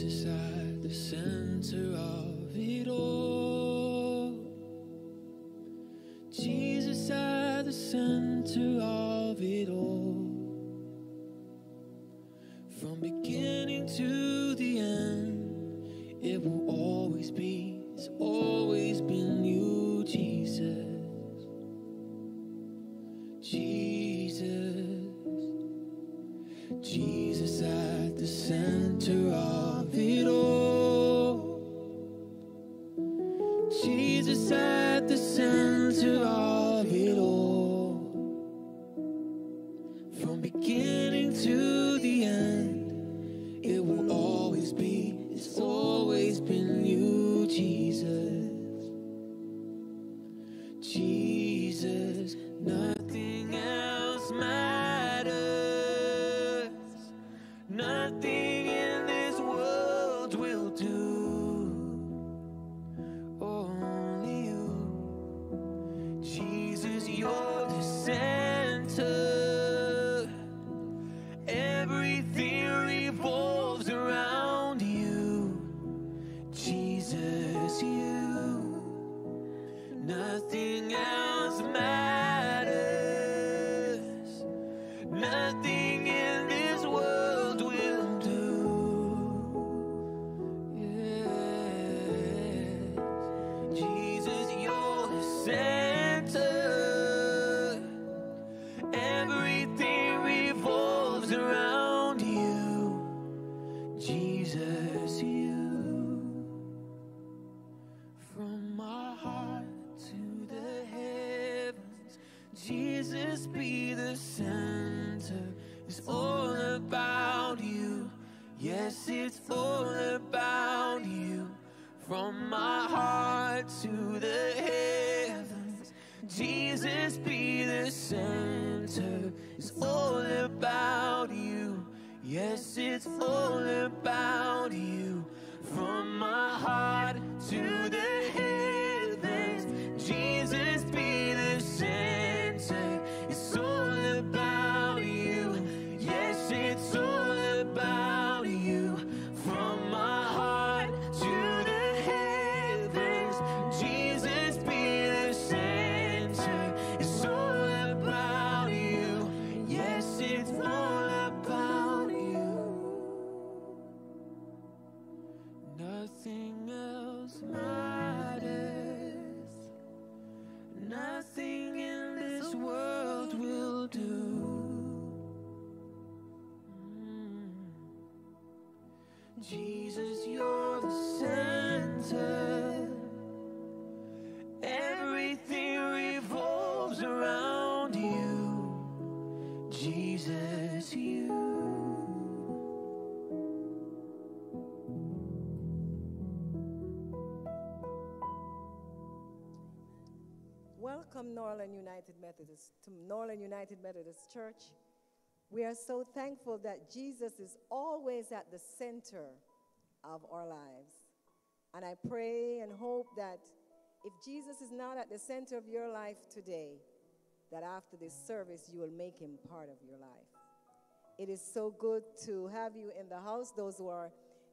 Jesus at the center of it all. Jesus at the center of it all. Nothing Norland United Methodist, to Norland United Methodist Church. We are so thankful that Jesus is always at the center of our lives. And I pray and hope that if Jesus is not at the center of your life today, that after this service you will make him part of your life. It is so good to have you in the house, those who are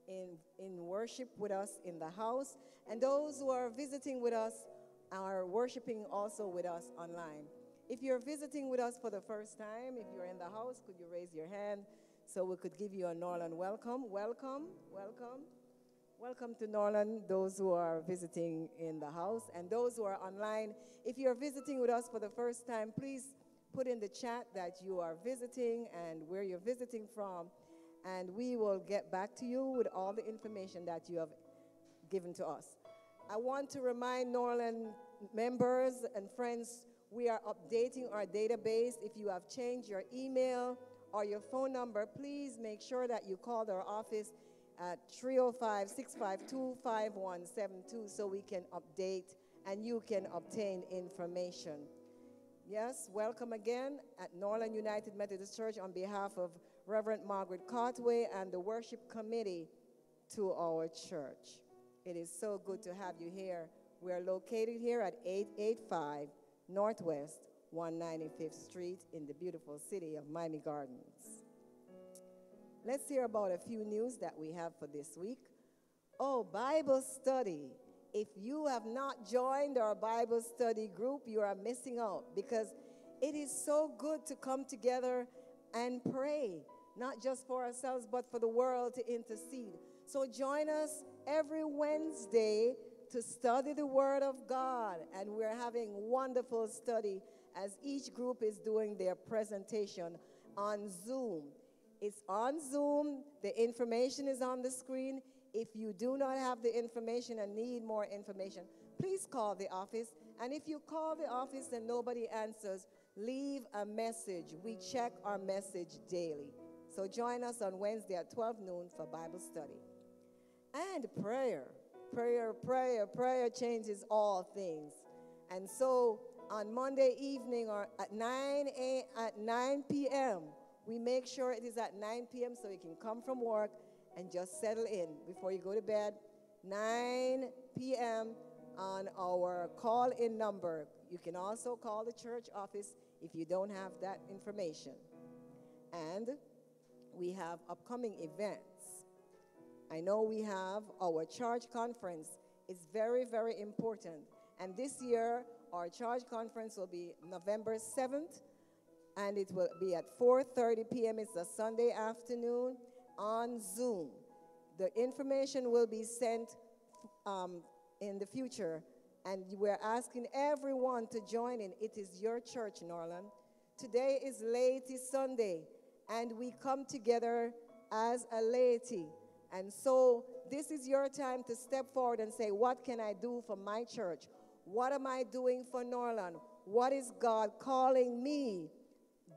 in, in worship with us in the house, and those who are visiting with us are worshiping also with us online. If you're visiting with us for the first time, if you're in the house, could you raise your hand so we could give you a Norland welcome? Welcome, welcome. Welcome to Norland, those who are visiting in the house and those who are online. If you're visiting with us for the first time, please put in the chat that you are visiting and where you're visiting from, and we will get back to you with all the information that you have given to us. I want to remind Norland members and friends we are updating our database. If you have changed your email or your phone number, please make sure that you call our office at 305 652 5172 so we can update and you can obtain information. Yes, welcome again at Norland United Methodist Church on behalf of Reverend Margaret Cartway and the worship committee to our church. It is so good to have you here. We are located here at 885 Northwest 195th Street in the beautiful city of Miami Gardens. let's hear about a few news that we have for this week. Oh, Bible study. If you have not joined our Bible study group, you are missing out because it is so good to come together and pray, not just for ourselves, but for the world to intercede. So join us every Wednesday to study the Word of God, and we're having wonderful study as each group is doing their presentation on Zoom. It's on Zoom, the information is on the screen. If you do not have the information and need more information, please call the office. And if you call the office and nobody answers, leave a message. We check our message daily. So join us on Wednesday at 12 noon for Bible study. And prayer. Prayer, prayer, prayer changes all things. And so on Monday evening or at 9 a, at 9 p.m., we make sure it is at 9 p.m. so you can come from work and just settle in before you go to bed. 9 p.m. on our call in number. You can also call the church office if you don't have that information. And we have upcoming events. I know we have our charge conference. It's very, very important. And this year, our charge conference will be November 7th, and it will be at 4.30 p.m. It's a Sunday afternoon on Zoom. The information will be sent um, in the future, and we're asking everyone to join in. It is your church, Norland. Today is Laity Sunday, and we come together as a laity. And so this is your time to step forward and say, What can I do for my church? What am I doing for Norland? What is God calling me?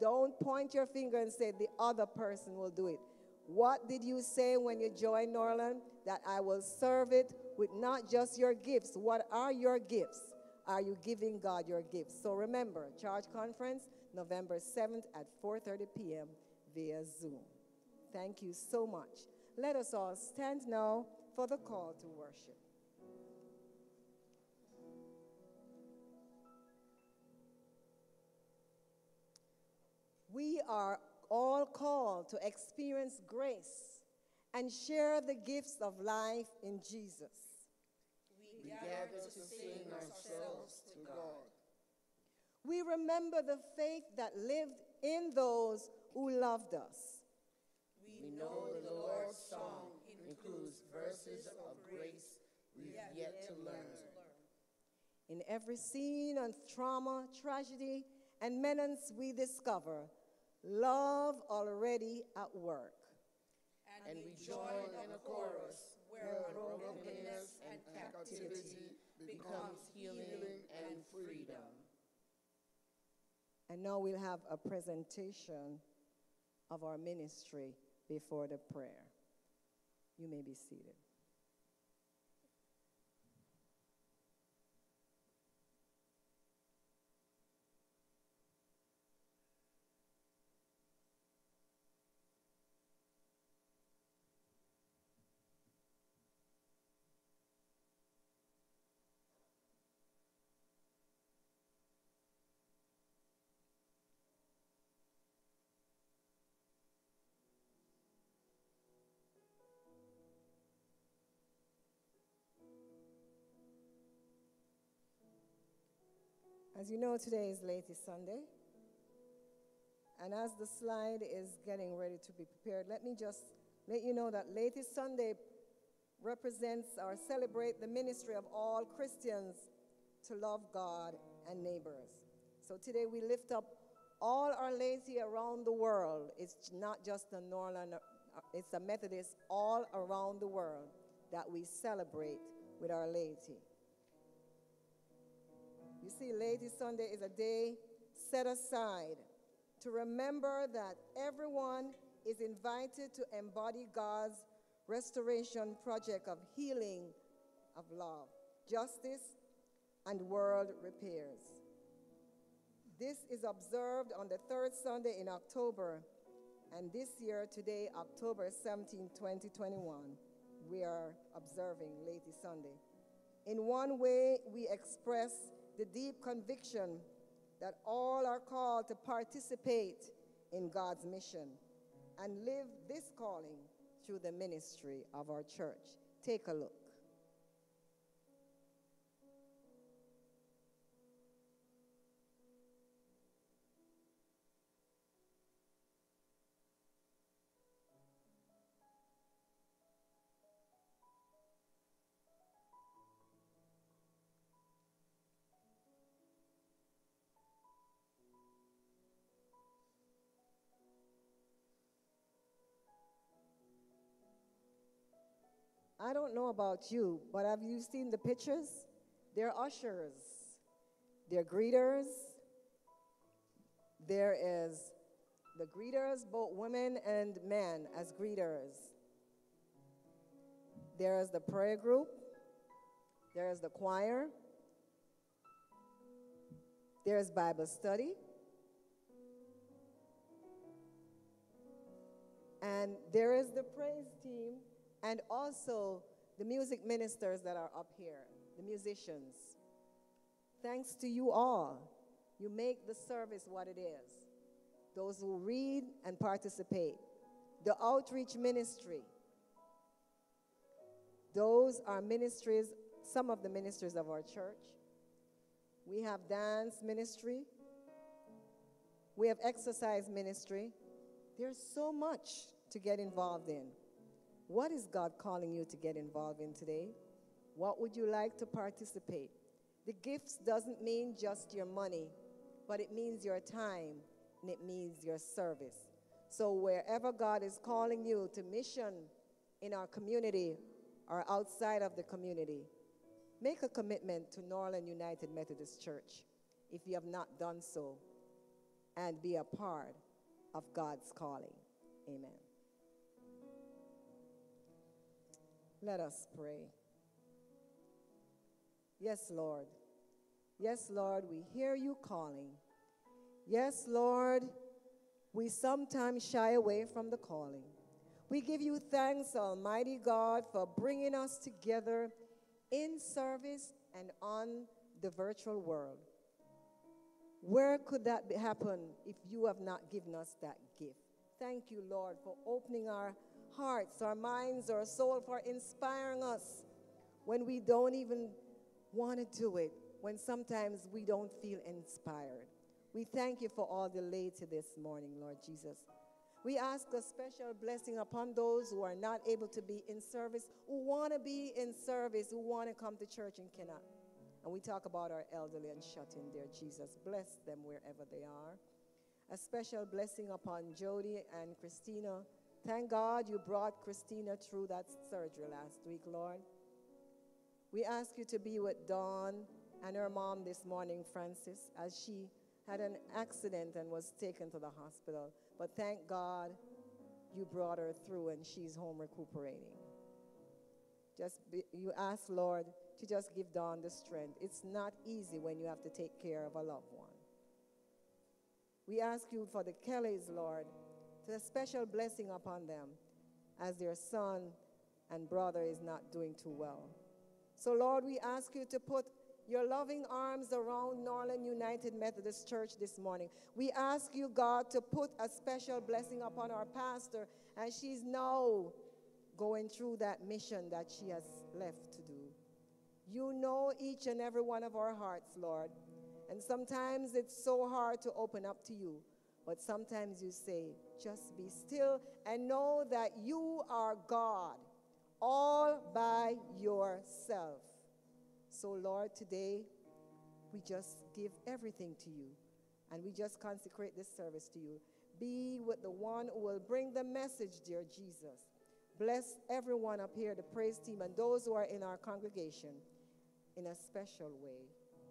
Don't point your finger and say the other person will do it. What did you say when you joined Norland? That I will serve it with not just your gifts. What are your gifts? Are you giving God your gifts? So remember, charge conference November 7th at 4:30 p.m. via Zoom. Thank you so much. Let us all stand now for the call to worship. We are all called to experience grace and share the gifts of life in Jesus. We gather to sing ourselves to God. We remember the faith that lived in those who loved us. We know the Lord's song includes verses of grace we've yet to learn. In every scene of trauma, tragedy, and menace, we discover love already at work. And we join in a chorus where brokenness and captivity becomes healing and freedom. And now we'll have a presentation of our ministry before the prayer. You may be seated. As you know, today is Laity Sunday. And as the slide is getting ready to be prepared, let me just let you know that Laity Sunday represents or celebrate the ministry of all Christians to love God and neighbors. So today we lift up all our laity around the world. It's not just the Norland, uh, it's the Methodists all around the world that we celebrate with our laity. You see, Laity Sunday is a day set aside to remember that everyone is invited to embody God's restoration project of healing, of love, justice, and world repairs. This is observed on the third Sunday in October, and this year, today, October 17, 2021, we are observing Laity Sunday. In one way, we express the deep conviction that all are called to participate in God's mission and live this calling through the ministry of our church. Take a look. I don't know about you, but have you seen the pictures? They're ushers, they're greeters. There is the greeters, both women and men as greeters. There is the prayer group. There is the choir. There's Bible study. And there is the praise team and also the music ministers that are up here, the musicians. Thanks to you all, you make the service what it is. Those who read and participate, the outreach ministry. Those are ministries, some of the ministries of our church. We have dance ministry. We have exercise ministry. There's so much to get involved in. What is God calling you to get involved in today? What would you like to participate? The gifts doesn't mean just your money, but it means your time and it means your service. So wherever God is calling you to mission in our community or outside of the community, make a commitment to Norland United Methodist Church if you have not done so and be a part of God's calling. Amen. Let us pray. Yes, Lord. Yes, Lord, we hear you calling. Yes, Lord, we sometimes shy away from the calling. We give you thanks, Almighty God, for bringing us together in service and on the virtual world. Where could that be, happen if you have not given us that gift? Thank you, Lord, for opening our hearts, our minds, our soul, for inspiring us when we don't even want to do it, when sometimes we don't feel inspired. We thank you for all the laity this morning, Lord Jesus. We ask a special blessing upon those who are not able to be in service, who want to be in service, who want to come to church and cannot. And we talk about our elderly and shut in there, Jesus. Bless them wherever they are. A special blessing upon Jody and Christina Thank God you brought Christina through that surgery last week, Lord. We ask you to be with Dawn and her mom this morning, Francis, as she had an accident and was taken to the hospital. But thank God you brought her through and she's home recuperating. Just be, you ask, Lord, to just give Dawn the strength. It's not easy when you have to take care of a loved one. We ask you for the Kellys, Lord, a special blessing upon them as their son and brother is not doing too well. So, Lord, we ask you to put your loving arms around Norland United Methodist Church this morning. We ask you, God, to put a special blessing upon our pastor as she's now going through that mission that she has left to do. You know each and every one of our hearts, Lord. And sometimes it's so hard to open up to you. But sometimes you say, just be still and know that you are God all by yourself. So, Lord, today we just give everything to you and we just consecrate this service to you. Be with the one who will bring the message, dear Jesus. Bless everyone up here, the praise team, and those who are in our congregation in a special way.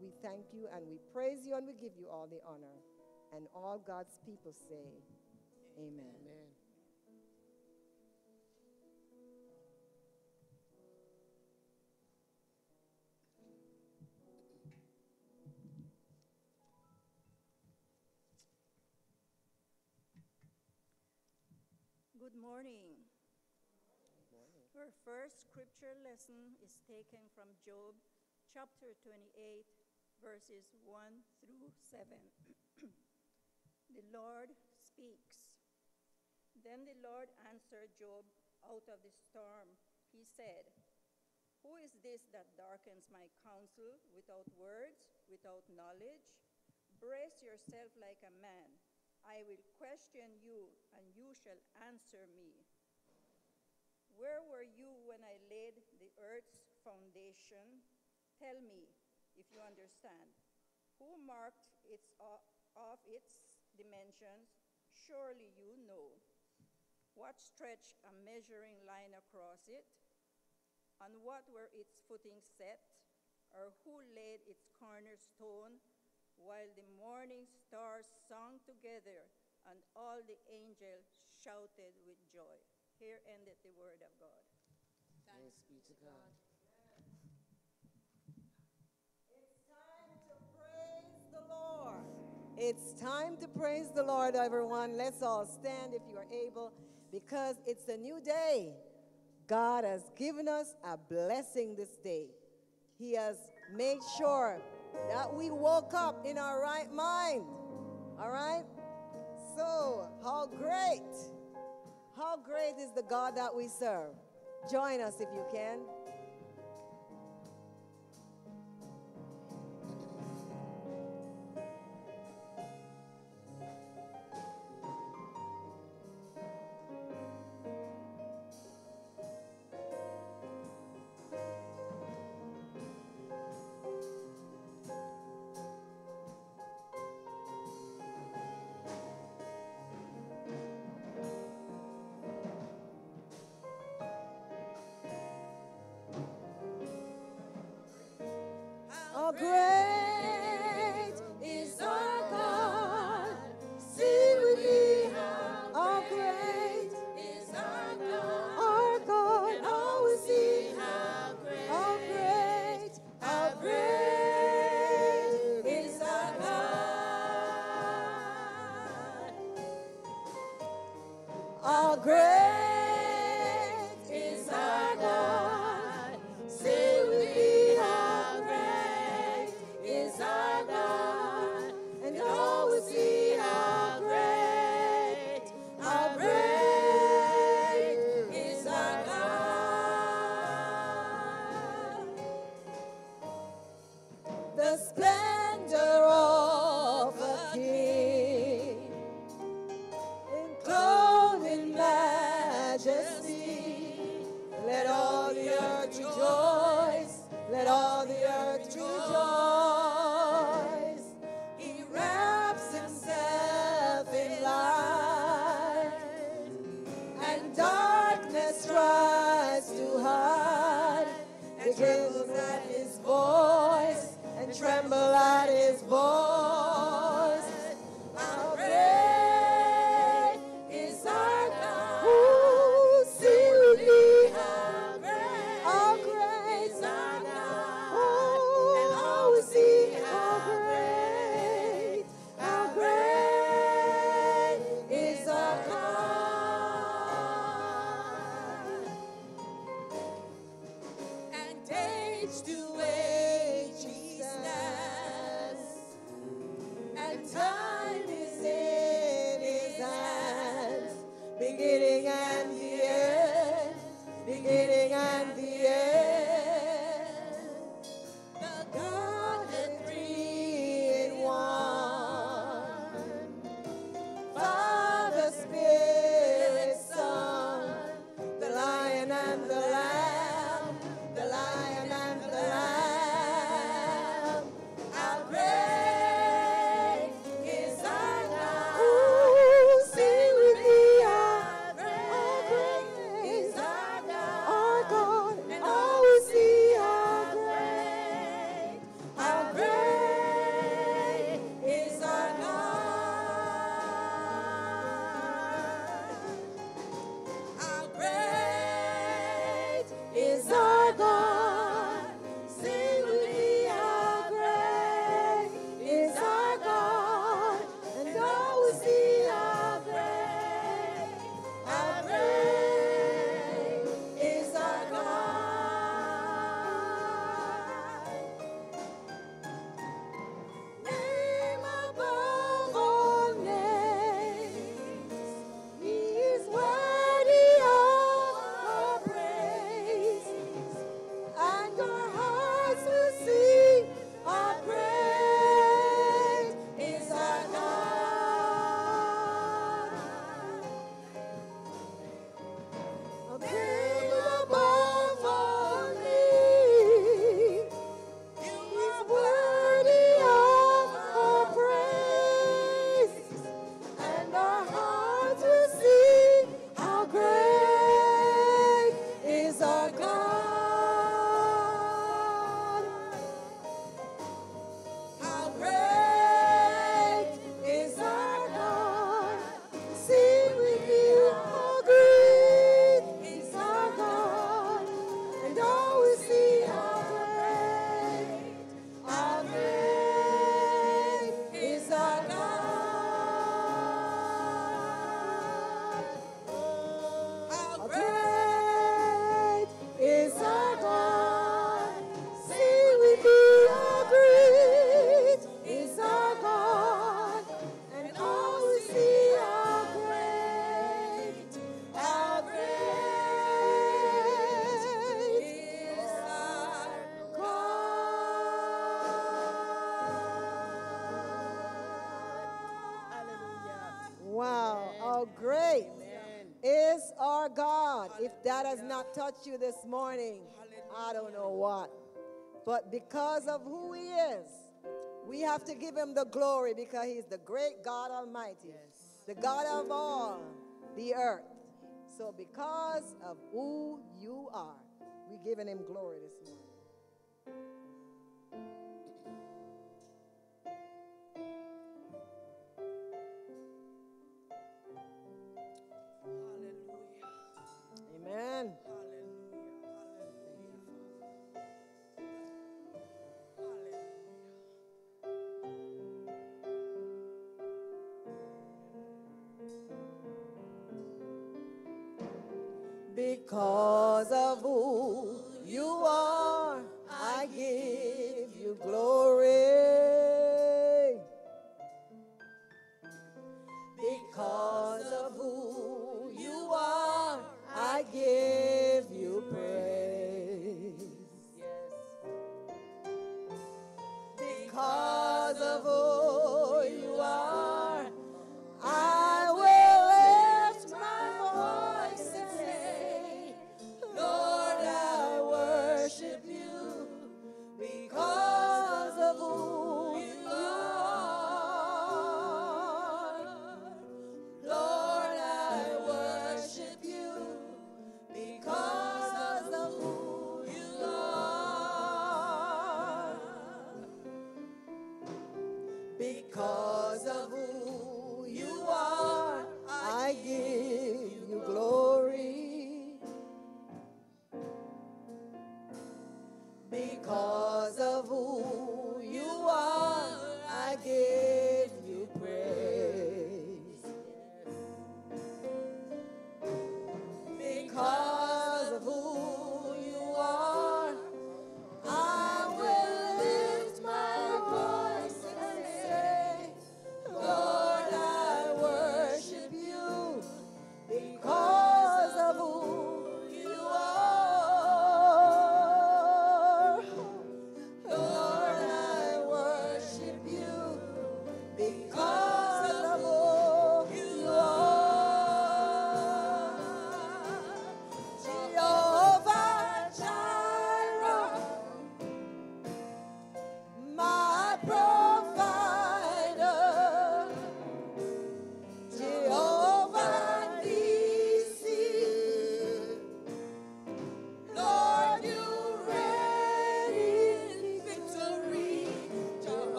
We thank you and we praise you and we give you all the honor. And all God's people say, Amen. Amen. Good morning. Our first scripture lesson is taken from Job chapter 28, verses 1 through 7. the Lord speaks. Then the Lord answered Job out of the storm. He said, Who is this that darkens my counsel without words, without knowledge? Brace yourself like a man. I will question you, and you shall answer me. Where were you when I laid the earth's foundation? Tell me, if you understand. Who marked its off its dimensions? Surely you know. What stretched a measuring line across it? On what were its footings set? Or who laid its cornerstone? While the morning stars sung together and all the angels shouted with joy. Here ended the word of God. Thanks be to God. It's time to praise the Lord, everyone. Let's all stand if you are able, because it's a new day. God has given us a blessing this day. He has made sure that we woke up in our right mind. All right? So, how great, how great is the God that we serve? Join us if you can. How you this morning, I don't know what. But because of who He is, we have to give Him the glory because He's the great God Almighty, the God of all the earth. So, because of who you are, we're giving Him glory this morning. Because of who you are,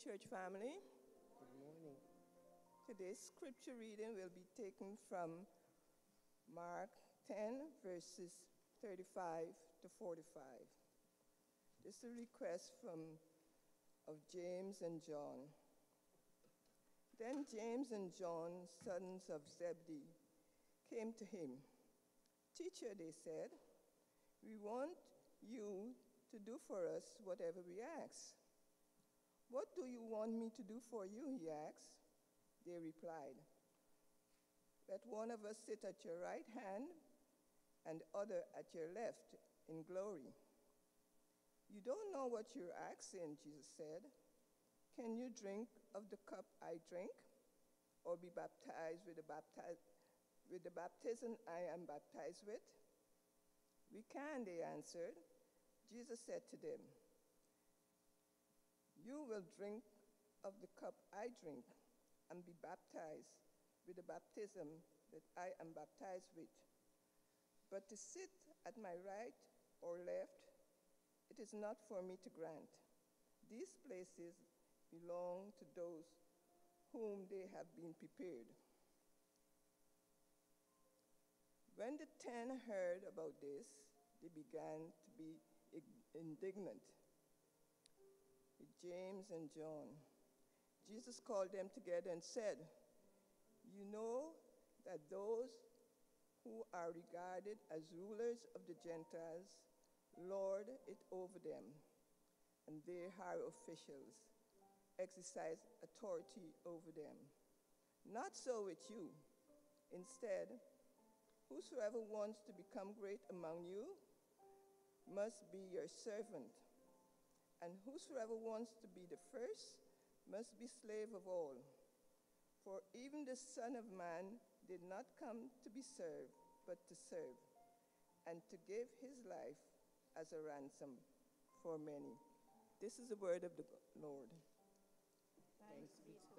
church family. Good morning. Today's scripture reading will be taken from Mark 10, verses 35 to 45. This is a request from of James and John. Then James and John, sons of Zebedee, came to him. Teacher, they said, we want you to do for us whatever we ask. What do you want me to do for you? He asked. They replied, Let one of us sit at your right hand and other at your left in glory. You don't know what you're asking, Jesus said. Can you drink of the cup I drink, or be baptized with the, with the baptism I am baptized with? We can, they answered. Jesus said to them, You will drink of the cup I drink and be baptized with the baptism that I am baptized with. But to sit at my right or left, it is not for me to grant. These places belong to those whom they have been prepared. When the ten heard about this, they began to be indignant James and John. Jesus called them together and said, You know that those who are regarded as rulers of the Gentiles lord it over them, and their higher officials exercise authority over them. Not so with you. Instead, whosoever wants to become great among you must be your servant, and whosoever wants to be the first must be slave of all. For even the Son of Man did not come to be served, but to serve, and to give his life as a ransom for many. This is the word of the Lord. Thanks be to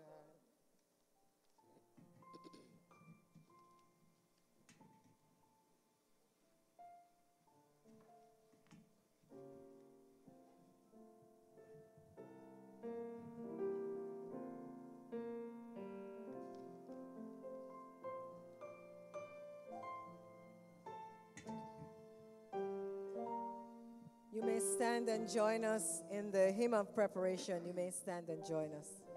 stand and join us in the hymn of preparation. You may stand and join us.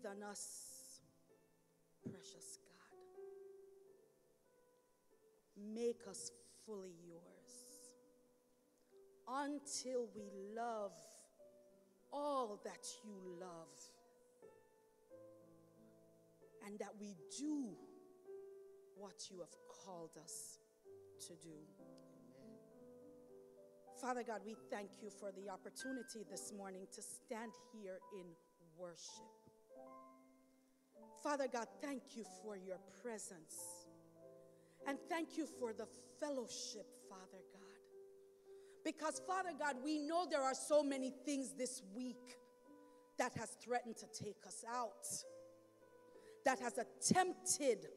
Breathe on us, precious God. Make us fully yours until we love all that you love and that we do what you have called us to do. Father God, we thank you for the opportunity this morning to stand here in worship. Father God, thank you for your presence. And thank you for the fellowship, Father God. Because, Father God, we know there are so many things this week that has threatened to take us out, that has attempted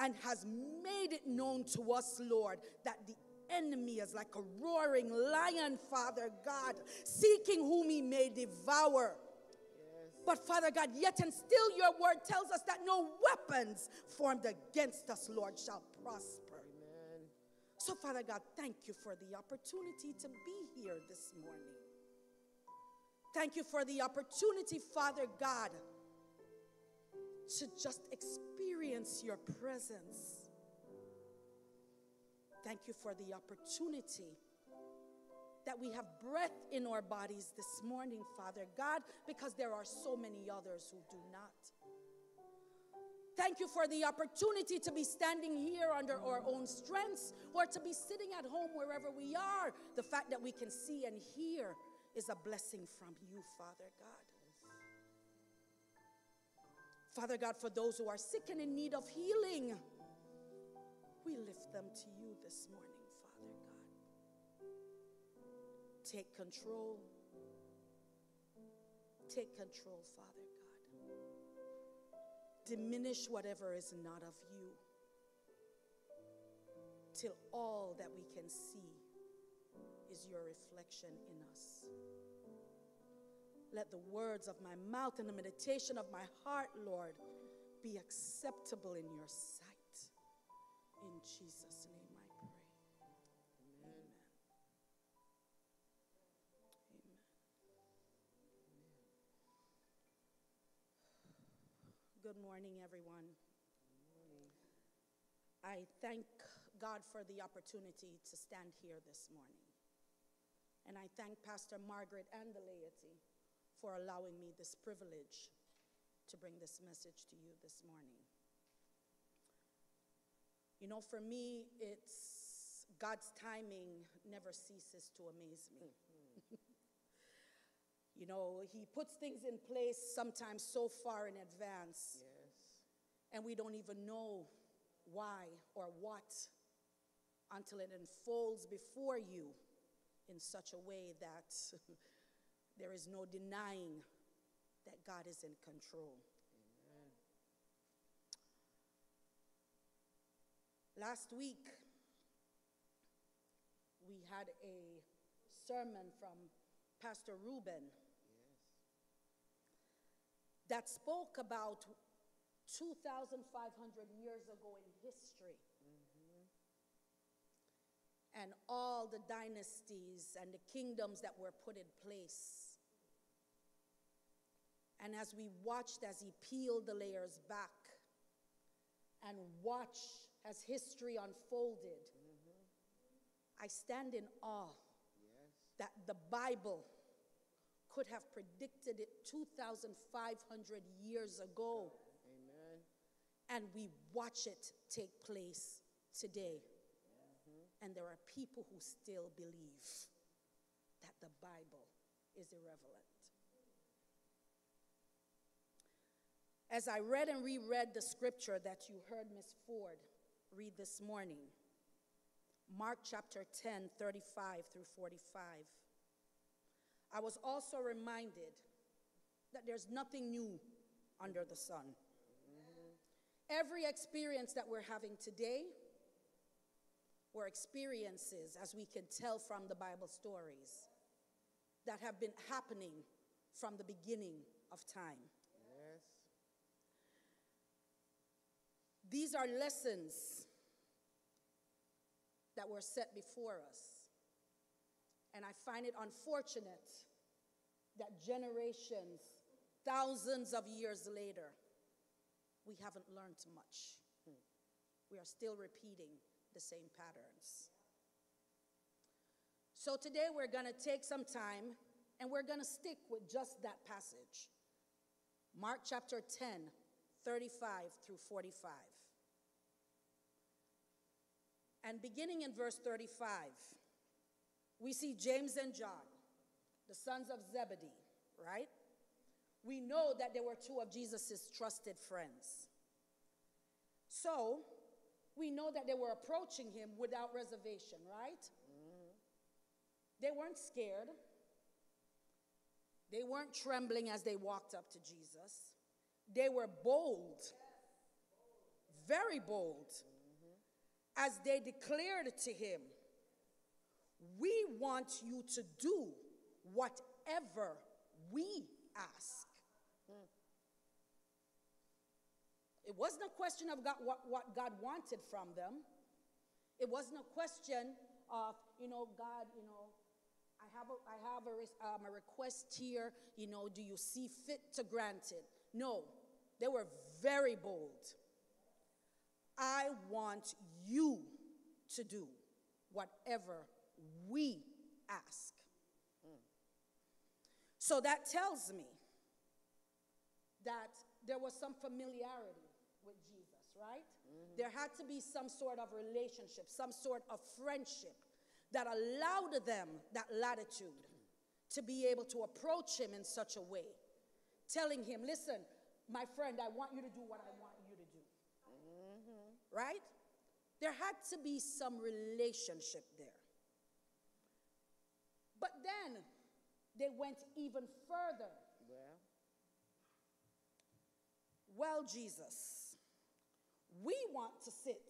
and has made it known to us, Lord, that the enemy is like a roaring lion, Father God, seeking whom he may devour. But Father God, yet and still your word tells us that no weapons formed against us, Lord, shall prosper. Amen. So, Father God, thank you for the opportunity to be here this morning. Thank you for the opportunity, Father God, to just experience your presence. Thank you for the opportunity that we have breath in our bodies this morning, Father God, because there are so many others who do not. Thank you for the opportunity to be standing here under our own strengths or to be sitting at home wherever we are. The fact that we can see and hear is a blessing from you, Father God. Father God, for those who are sick and in need of healing, we lift them to you this morning, Take control. Take control, Father God. Diminish whatever is not of you till all that we can see is your reflection in us. Let the words of my mouth and the meditation of my heart, Lord, be acceptable in your sight. In Jesus' name Good morning, everyone. I thank God for the opportunity to stand here this morning. And I thank Pastor Margaret and the laity for allowing me this privilege to bring this message to you this morning. You know, for me, it's God's timing never ceases to amaze me. You know, He puts things in place sometimes so far in advance, Yes. and we don't even know why or what until it unfolds before you in such a way that there is no denying that God is in control. Last week, we had a sermon from Pastor Ruben that spoke about 2,500 years ago in history. Mm-hmm. And all the dynasties and the kingdoms that were put in place. And as we watched as he peeled the layers back and watched as history unfolded, mm-hmm. I stand in awe that the Bible could have predicted it 2,500 years ago, Amen. and we watch it take place today. Mm-hmm. And there are people who still believe that the Bible is irrelevant. As I read and reread the scripture that you heard Miss Ford read this morning, Mark chapter 10, 35 through 45, I was also reminded that there's nothing new under the sun. Every experience that we're having today were experiences, as we can tell from the Bible stories, that have been happening from the beginning of time. Yes. These are lessons that were set before us. And I find it unfortunate that generations, thousands of years later, we haven't learned much. We are still repeating the same patterns. So today we're going to take some time and we're going to stick with just that passage. Mark chapter 10, 35 through 45. And beginning in verse 35, we see James and John, the sons of Zebedee, right? We know that they were two of Jesus' trusted friends. So, we know that they were approaching him without reservation, right? They weren't scared. They weren't trembling as they walked up to Jesus. They were bold, very bold, as they declared to him, We want you to do whatever we ask. It wasn't a question of God, what, what God wanted from them. It wasn't a question of, you know, God, you know, I have a, I have a, um, a request here, you know, do you see fit to grant it? No, they were very bold. I want you to do whatever we ask. So that tells me that there was some familiarity with Jesus, right? Mm-hmm. There had to be some sort of relationship, some sort of friendship that allowed them that latitude to be able to approach him in such a way, telling him, Listen, my friend, I want you to do what I want you to do. Mm-hmm. Right? There had to be some relationship there. But then they went even further. Well, Well, Jesus, we want to sit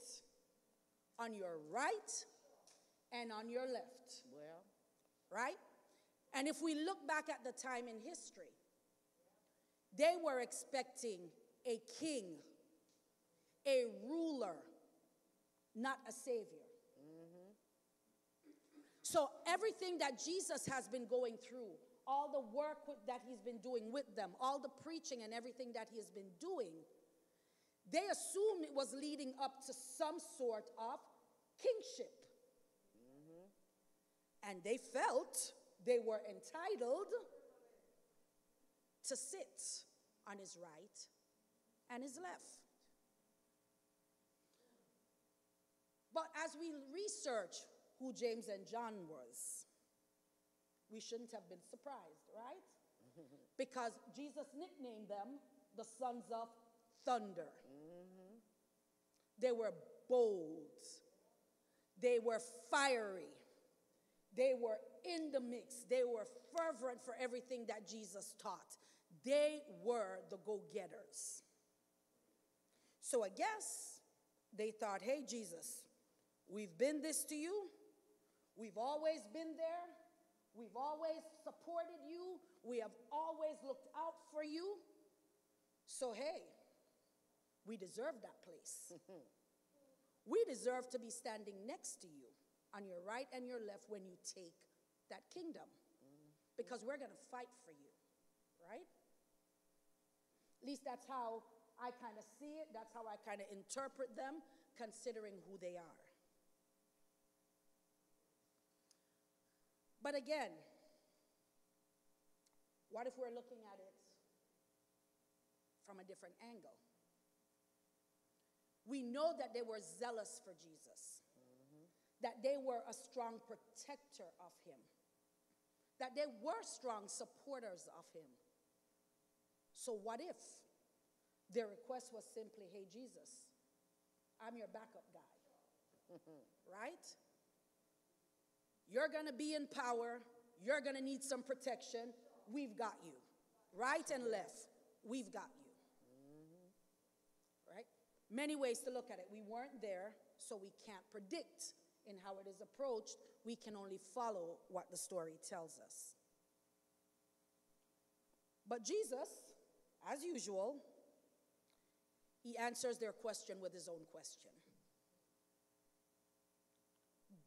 on your right and on your left, well, right? And if we look back at the time in history, they were expecting a king, a ruler, not a savior. So everything that Jesus has been going through, all the work with, that he's been doing with them, all the preaching and everything that he has been doing, they assumed it was leading up to some sort of kingship. Mm-hmm. And they felt they were entitled to sit on his right and his left. But as we research who James and John was, we shouldn't have been surprised, right? Because Jesus nicknamed them the sons of thunder. Mm-hmm. They were bold. They were fiery. They were in the mix. They were fervent for everything that Jesus taught. They were the go getters. So I guess they thought, hey, Jesus, we've been this to you. We've always been there. We've always supported you. We have always looked out for you. So, hey, we deserve that place. we deserve to be standing next to you on your right and your left when you take that kingdom. Mm-hmm. Because we're going to fight for you, right? At least that's how I kind of see it. That's how I kind of interpret them, considering who they are. But again, what if we're looking at it from a different angle? We know that they were zealous for Jesus, that they were a strong protector of him, that they were strong supporters of him. So, what if their request was simply, hey, Jesus, I'm your backup guy, right? You're going to be in power. You're going to need some protection. We've got you. Right and left, we've got you. Right? Many ways to look at it. We weren't there, so we can't predict in how it is approached. We can only follow what the story tells us. But Jesus, as usual, he answers their question with his own question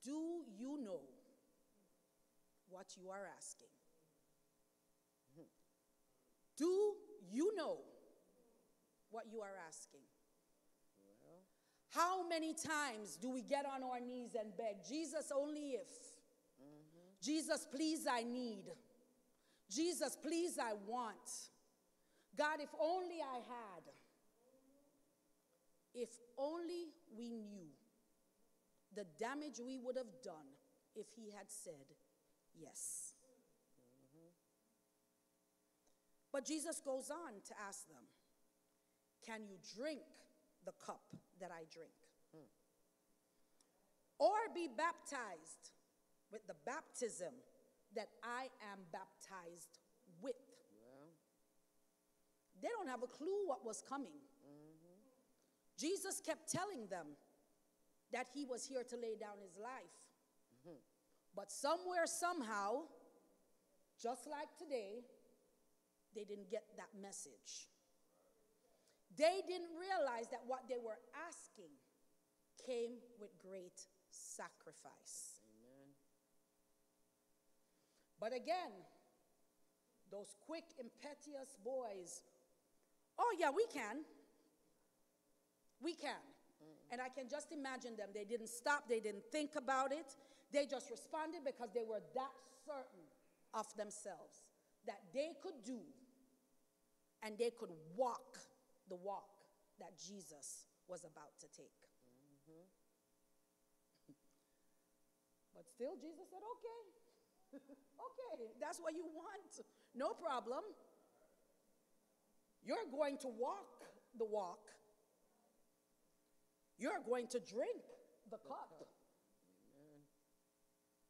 Do you know what you are asking? Do you know what you are asking? How many times do we get on our knees and beg, Jesus, only if? Jesus, please, I need. Jesus, please, I want. God, if only I had. If only we knew the damage we would have done if He had said yes. But Jesus goes on to ask them, Can you drink the cup that I drink? Or be baptized with the baptism that I am baptized with? They don't have a clue what was coming. Jesus kept telling them that he was here to lay down his life. But somewhere, somehow, just like today, they didn't get that message. They didn't realize that what they were asking came with great sacrifice. But again, those quick, impetuous boys, oh, yeah, we can. We can. Mm. And I can just imagine them. They didn't stop, they didn't think about it. They just responded because they were that certain of themselves that they could do and they could walk the walk that Jesus was about to take. Mm-hmm. but still, Jesus said, okay. okay, that's what you want. No problem. You're going to walk the walk. You're going to drink the cup.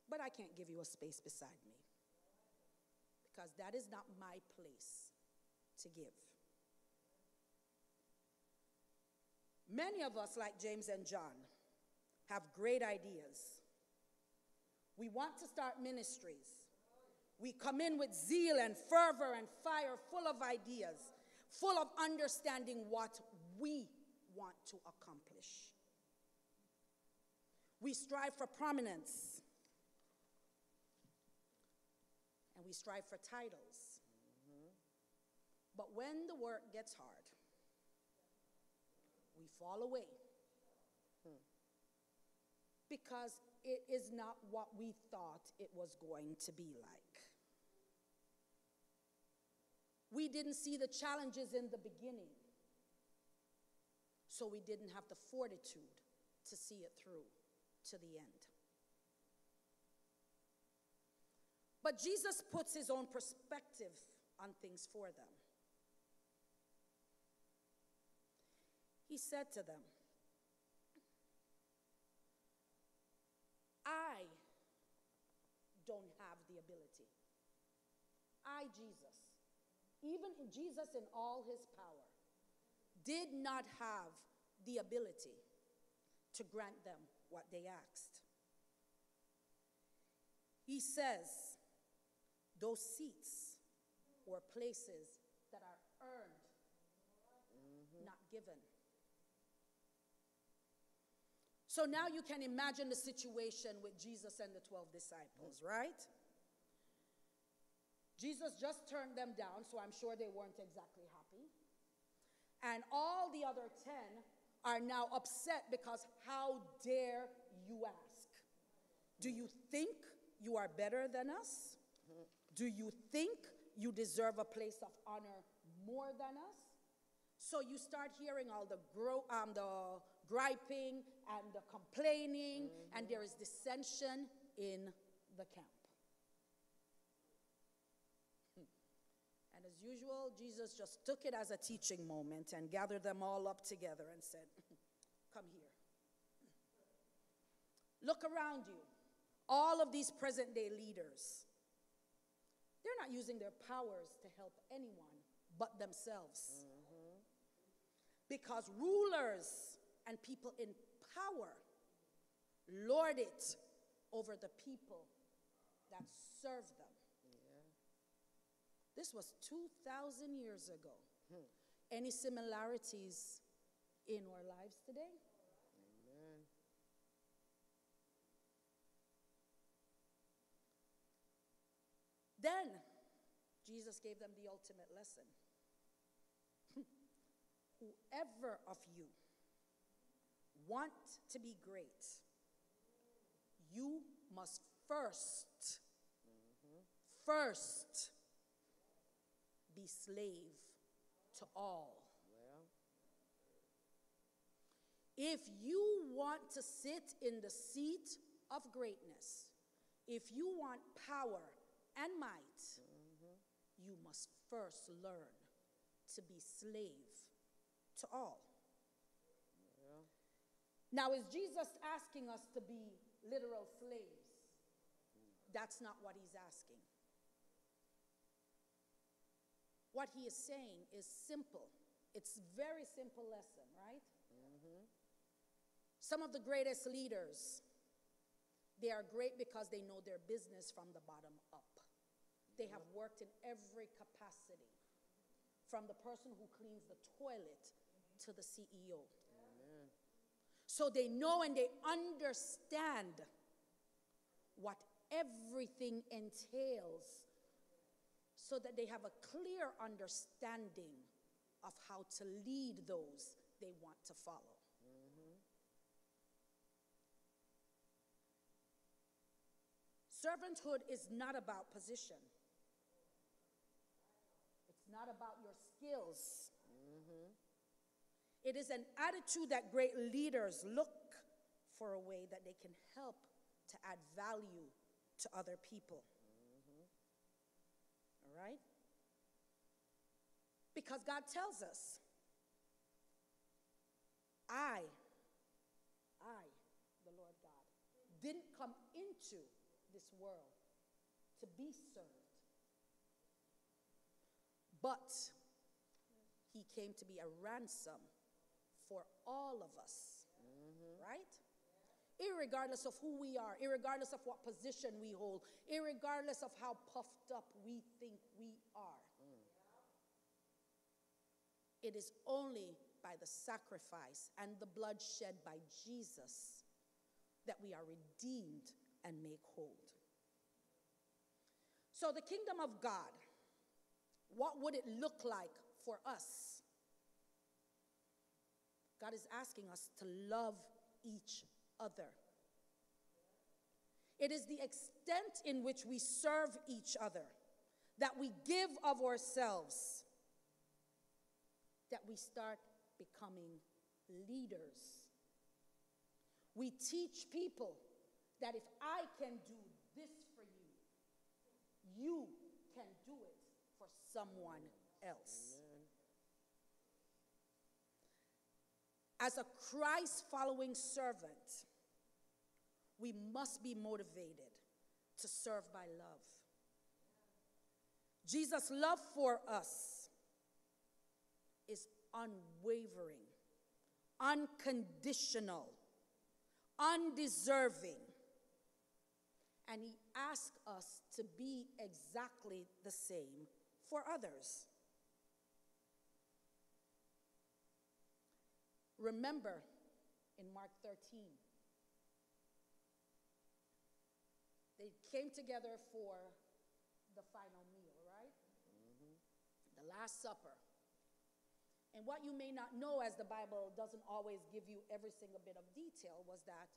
But I can't give you a space beside me because that is not my place to give. Many of us, like James and John, have great ideas. We want to start ministries. We come in with zeal and fervor and fire, full of ideas, full of understanding what we want to accomplish. We strive for prominence and we strive for titles. But when the work gets hard, we fall away because it is not what we thought it was going to be like. We didn't see the challenges in the beginning, so we didn't have the fortitude to see it through to the end. But Jesus puts his own perspective on things for them. He said to them, I don't have the ability. I, Jesus, even Jesus in all his power, did not have the ability to grant them what they asked. He says those seats were places that are earned, mm-hmm. not given. So now you can imagine the situation with Jesus and the 12 disciples, right? Jesus just turned them down, so I'm sure they weren't exactly happy. And all the other 10 are now upset because how dare you ask? Do you think you are better than us? Mm-hmm. Do you think you deserve a place of honor more than us? So you start hearing all the, gro- um, the griping and the complaining, and there is dissension in the camp. And as usual, Jesus just took it as a teaching moment and gathered them all up together and said, Come here. Look around you. All of these present day leaders, they're not using their powers to help anyone but themselves. Because rulers and people in power lord it over the people that serve them. This was 2,000 years ago. Hmm. Any similarities in our lives today? Then Jesus gave them the ultimate lesson. Whoever of you want to be great, you must first, first be slave to all. If you want to sit in the seat of greatness, if you want power and might, you must first learn to be slave to all. Now, is Jesus asking us to be literal slaves? That's not what he's asking. What he is saying is simple. It's very simple lesson, right? Mm-hmm. Some of the greatest leaders, they are great because they know their business from the bottom up. They have worked in every capacity, from the person who cleans the toilet to the CEO. So they know and they understand what everything entails so that they have a clear understanding of how to lead those they want to follow. Servanthood is not about position. Not about your skills. It is an attitude that great leaders look for a way that they can help to add value to other people. All right? Because God tells us, I, I, the Lord God, didn't come into this world to be served, but he came to be a ransom for all of us, mm-hmm. right? Irregardless of who we are, irregardless of what position we hold, irregardless of how puffed up we think we are. Mm. It is only by the sacrifice and the blood shed by Jesus that we are redeemed and made whole. So, the kingdom of God, what would it look like for us? God is asking us to love each other. It is the extent in which we serve each other, that we give of ourselves, that we start becoming leaders. We teach people that if I can do this for you, you can do it for someone else. As a Christ following servant, we must be motivated to serve by love. Jesus' love for us is unwavering, unconditional, undeserving. And he asks us to be exactly the same for others. Remember in Mark 13, they came together for the final meal, right? Mm-hmm. The Last Supper. And what you may not know, as the Bible doesn't always give you every single bit of detail, was that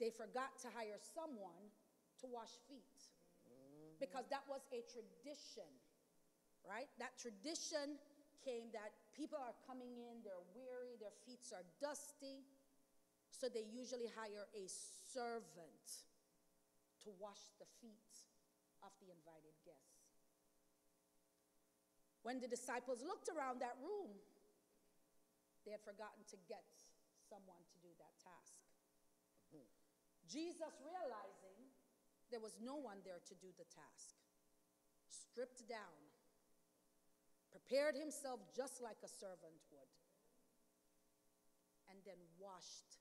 they forgot to hire someone to wash feet. Mm-hmm. Because that was a tradition, right? That tradition came that people are coming in, they're weary, their feet are dusty. So they usually hire a servant to wash the feet of the invited guests. When the disciples looked around that room, they had forgotten to get someone to do that task. Jesus, realizing there was no one there to do the task, stripped down, prepared himself just like a servant would, and then washed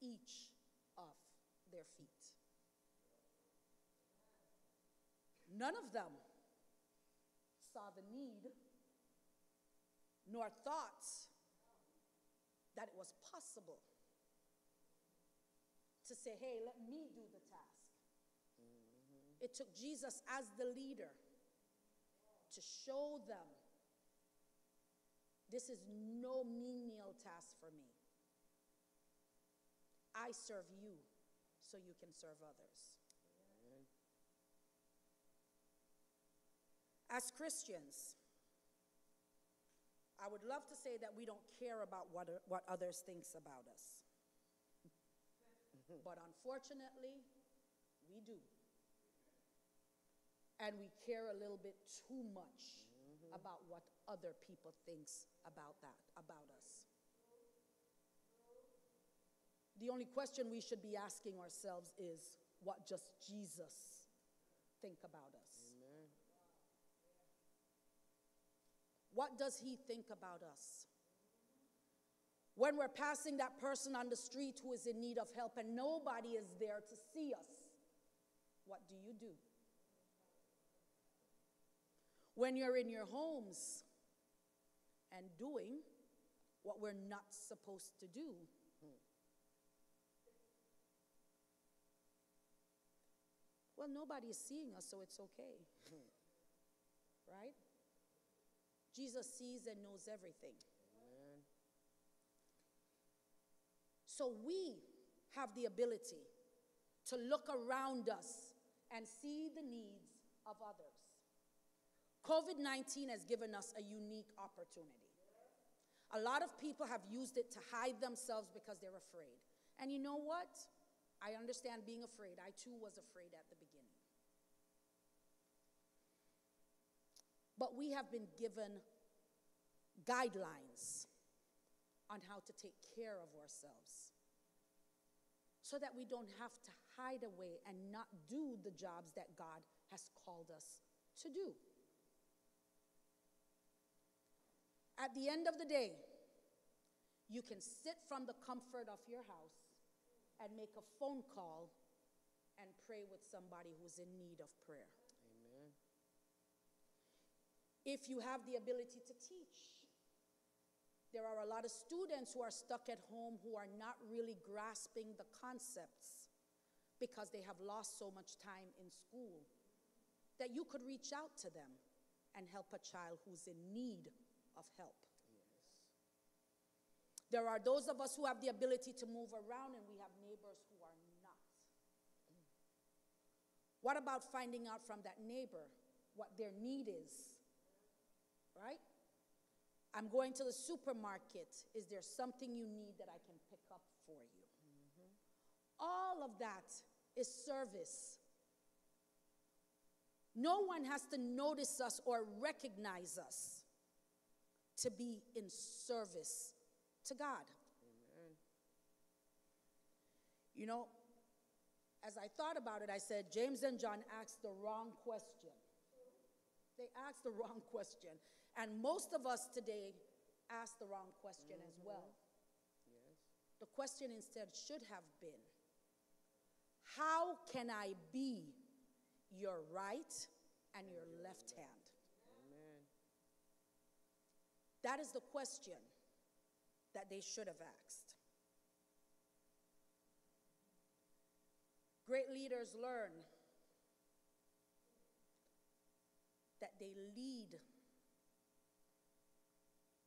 each of their feet. None of them saw the need nor thought that it was possible to say, hey, let me do the task. Mm-hmm. It took Jesus as the leader to show them this is no menial task for me. I serve you so you can serve others. As Christians, I would love to say that we don't care about what, what others thinks about us. but unfortunately, we do. And we care a little bit too much about what other people thinks about that, about us. The only question we should be asking ourselves is, what does Jesus think about us? What does he think about us? When we're passing that person on the street who is in need of help and nobody is there to see us, what do you do? When you're in your homes and doing what we're not supposed to do, well, nobody is seeing us, so it's okay. right? Jesus sees and knows everything. So we have the ability to look around us and see the needs of others. COVID 19 has given us a unique opportunity. A lot of people have used it to hide themselves because they're afraid. And you know what? I understand being afraid. I too was afraid at the beginning. But we have been given guidelines on how to take care of ourselves so that we don't have to hide away and not do the jobs that God has called us to do. At the end of the day, you can sit from the comfort of your house and make a phone call and pray with somebody who's in need of prayer. Amen. If you have the ability to teach, there are a lot of students who are stuck at home who are not really grasping the concepts because they have lost so much time in school that you could reach out to them and help a child who's in need of help. There are those of us who have the ability to move around, and we have neighbors who are not. What about finding out from that neighbor what their need is? Right? I'm going to the supermarket. Is there something you need that I can pick up for you? All of that is service. No one has to notice us or recognize us to be in service to God. You know, as I thought about it, I said, James and John asked the wrong question. They asked the wrong question. And most of us today ask the wrong question as mm-hmm. well. Yes. The question instead should have been How can I be your right and your left hand? Amen. That is the question that they should have asked. Great leaders learn that they lead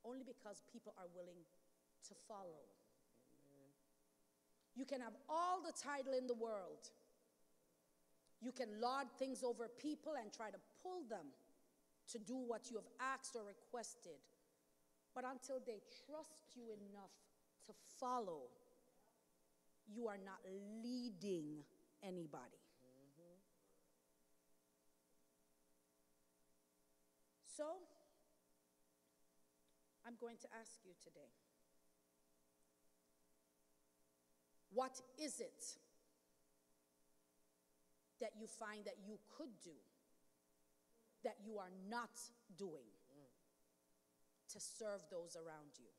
only because people are willing to follow. You can have all the title in the world. You can laud things over people and try to pull them to do what you have asked or requested. But until they trust you enough to follow, you are not leading anybody. So, I'm going to ask you today what is it that you find that you could do that you are not doing to serve those around you?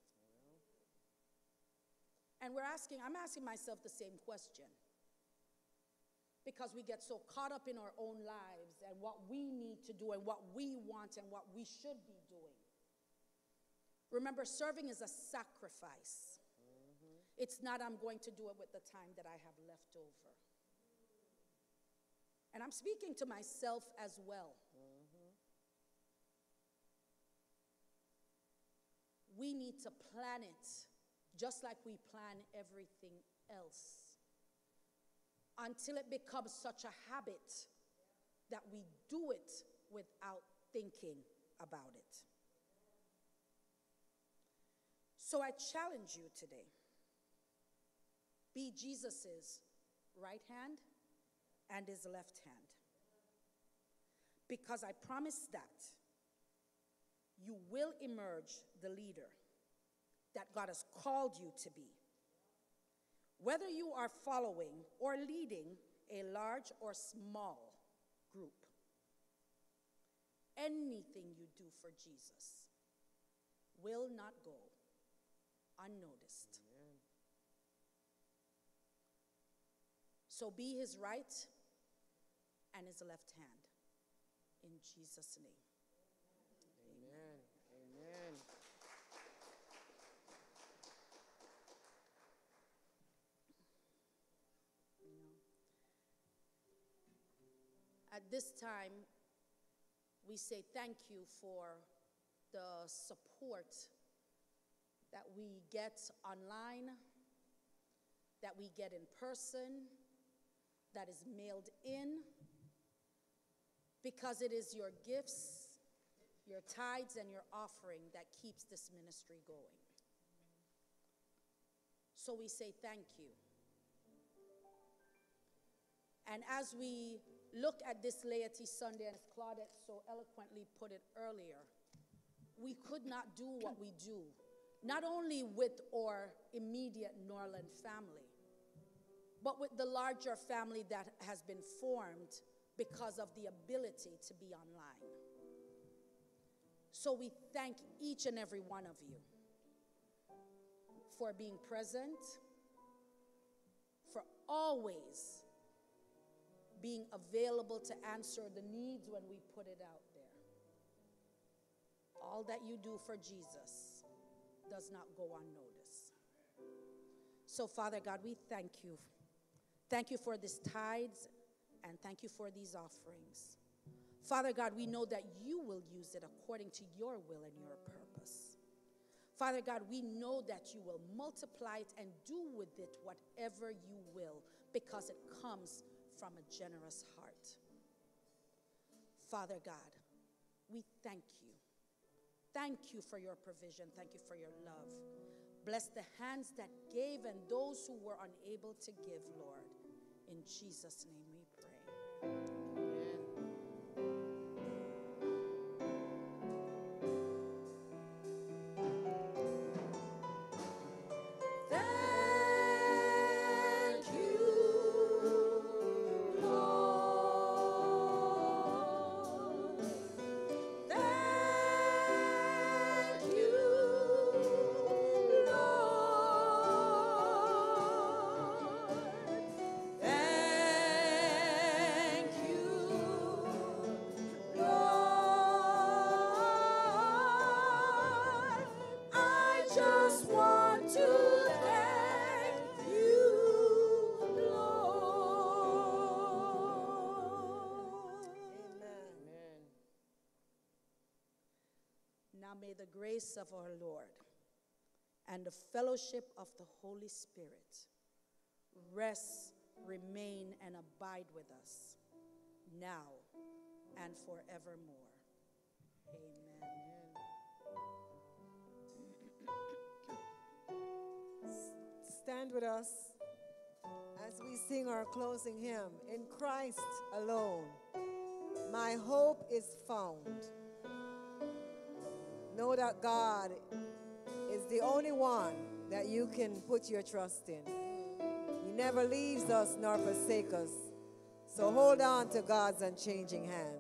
And we're asking, I'm asking myself the same question. Because we get so caught up in our own lives and what we need to do and what we want and what we should be doing. Remember, serving is a sacrifice. Mm-hmm. It's not, I'm going to do it with the time that I have left over. And I'm speaking to myself as well. We need to plan it just like we plan everything else until it becomes such a habit that we do it without thinking about it. So I challenge you today be Jesus's right hand and his left hand. Because I promise that you will emerge the leader that God has called you to be. Whether you are following or leading a large or small group, anything you do for Jesus will not go unnoticed. So be his right and his left hand. In Jesus' name. Amen. Amen. you know. At this time, we say thank you for the support that we get online, that we get in person, that is mailed in, because it is your gifts, your tithes, and your offering that keeps this ministry going. So we say thank you. And as we look at this Laity Sunday, and as Claudette so eloquently put it earlier, we could not do what we do, not only with our immediate Norland family, but with the larger family that has been formed because of the ability to be online. So we thank each and every one of you for being present, for always being available to answer the needs when we put it out there. All that you do for Jesus does not go unnoticed. So, Father God, we thank you. Thank you for this tithes and thank you for these offerings. Father God, we know that you will use it according to your will and your purpose. Father God, we know that you will multiply it and do with it whatever you will because it comes from a generous heart. Father God, we thank you. Thank you for your provision. Thank you for your love. Bless the hands that gave and those who were unable to give, Lord. In Jesus' name we pray. Grace of our Lord and the fellowship of the Holy Spirit rest, remain, and abide with us now and forevermore. Amen. Stand with us as we sing our closing hymn. In Christ alone, my hope is found. Know that God is the only one that you can put your trust in. He never leaves us nor forsakes us. So hold on to God's unchanging hands.